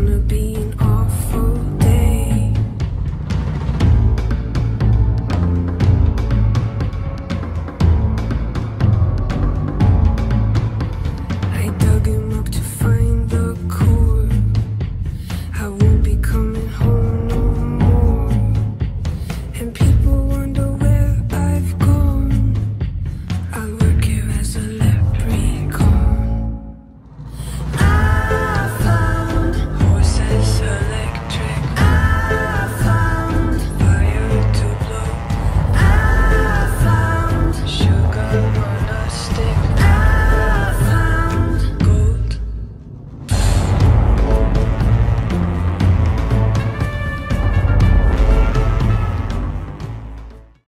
gonna be